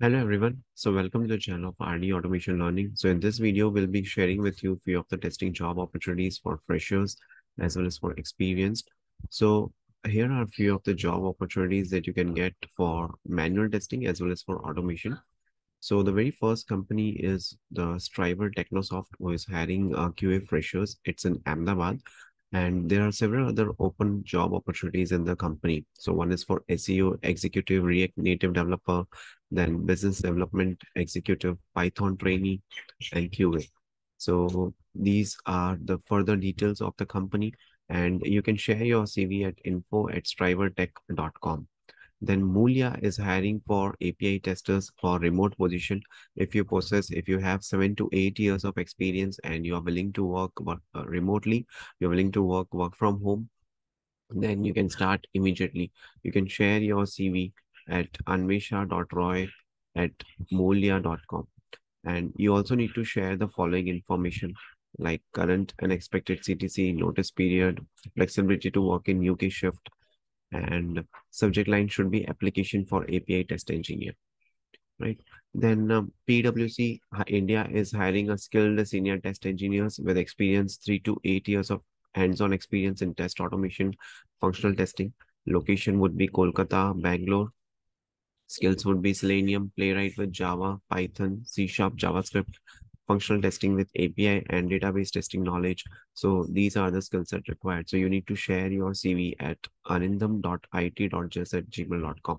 Hello everyone. So welcome to the channel of RD Automation Learning. So in this video, we'll be sharing with you a few of the testing job opportunities for freshers as well as for experienced. So here are a few of the job opportunities that you can get for manual testing as well as for automation. So the very first company is the Striver Technosoft who is hiring uh, QA freshers. It's in Ahmedabad and there are several other open job opportunities in the company. So one is for SEO executive React Native developer, then business development executive, Python trainee, and QA. So these are the further details of the company, and you can share your CV at info at strivertech.com. Then Mulia is hiring for API testers for remote position. If you possess, if you have seven to eight years of experience and you are willing to work, work uh, remotely, you're willing to work work from home, then you can start immediately. You can share your CV at anvesha.roy at mulia.com. And you also need to share the following information like current and expected CTC, notice period, flexibility to work in UK shift, and subject line should be application for API test engineer, right? Then um, PwC India is hiring a skilled senior test engineers with experience three to eight years of hands-on experience in test automation, functional testing. Location would be Kolkata, Bangalore. Skills would be Selenium, Playwright with Java, Python, C Sharp, JavaScript, functional testing with API and database testing knowledge. So these are the skill set required. So you need to share your CV at anindam.it.js at gmail.com.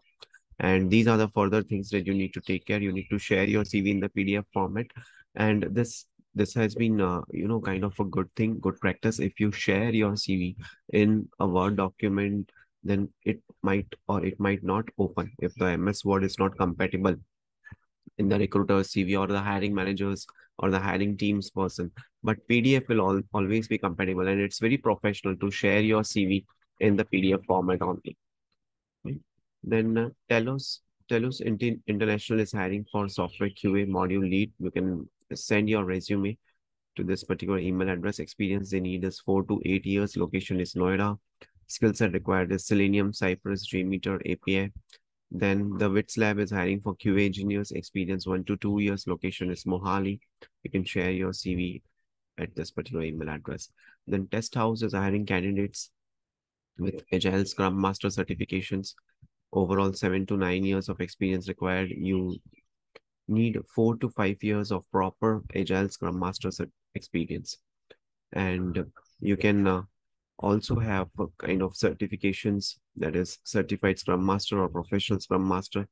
And these are the further things that you need to take care. You need to share your CV in the PDF format. And this this has been, uh, you know, kind of a good thing, good practice. If you share your CV in a Word document, then it might or it might not open if the MS Word is not compatible in the recruiter's CV or the hiring managers or the hiring teams person. But PDF will all, always be compatible and it's very professional to share your CV in the PDF format only. Okay. Then uh, Telos, Telos International is hiring for software QA module lead. You can send your resume to this particular email address. Experience they need is four to eight years. Location is Noida. Skill set required is Selenium, Cypress, JMeter, API, then the WITS lab is hiring for QA engineers, experience one to two years. Location is Mohali. You can share your CV at this particular email address. Then Test House is hiring candidates with Agile Scrum Master certifications. Overall, seven to nine years of experience required. You need four to five years of proper Agile Scrum Master experience. And you can uh, also have a kind of certifications that is certified scrum master or professional scrum master.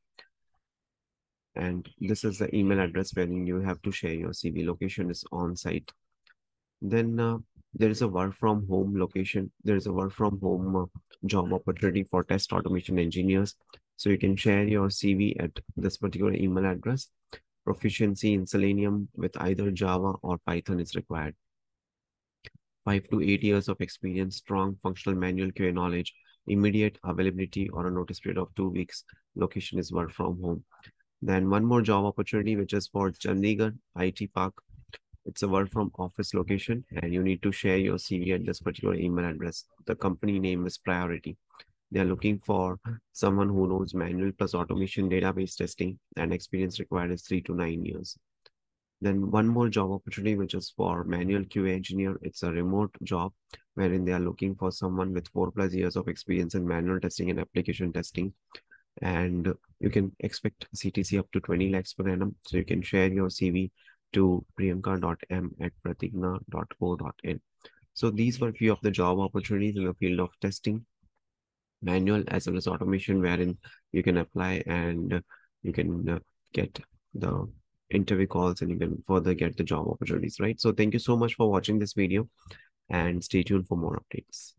And this is the email address where you have to share your cv location is on site. Then uh, there is a work from home location. There is a work from home uh, job opportunity for test automation engineers. So you can share your cv at this particular email address. Proficiency in selenium with either java or python is required five to eight years of experience, strong functional manual QA knowledge, immediate availability or a notice period of two weeks. Location is work from home. Then one more job opportunity, which is for Chandigarh IT Park. It's a work from office location and you need to share your CV at this particular email address. The company name is Priority. They are looking for someone who knows manual plus automation database testing and experience required is three to nine years. Then one more job opportunity, which is for manual QA engineer. It's a remote job wherein they are looking for someone with four plus years of experience in manual testing and application testing. And you can expect CTC up to 20 lakhs per annum. So you can share your CV to priyanka.m at pratigna.co.in. So these were a few of the job opportunities in the field of testing, manual as well as automation, wherein you can apply and you can uh, get the interview calls and you can further get the job opportunities, right? So thank you so much for watching this video and stay tuned for more updates.